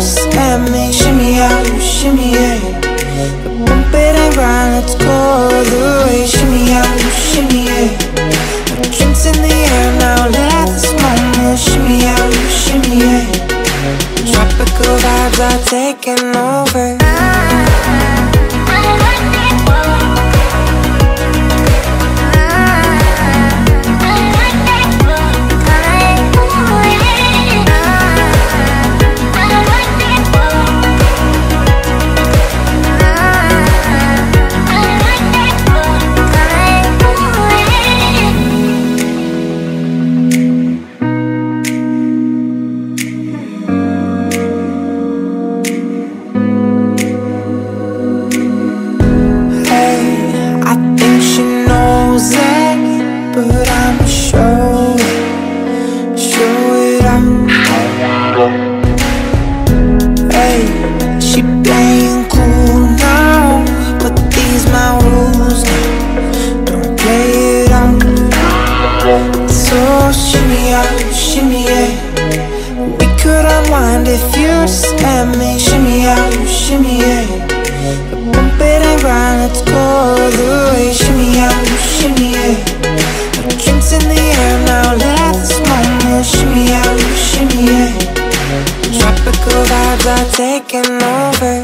first at me Shimmy out, you shimmy in. But bump it and grind, let's go all the way. Shimmy out, you shimmy in. Drinks in the air, now let this moment Shimmy out, you shimmy in. Tropical vibes are taking over. at me Shimmy out, you shimmy yeah. Bump it and grind, let's go all the way. Shimmy out, you shimmy yeah. Drinks in the air, now let this moment Shimmy out, you shimmy yeah. Tropical vibes are taking over.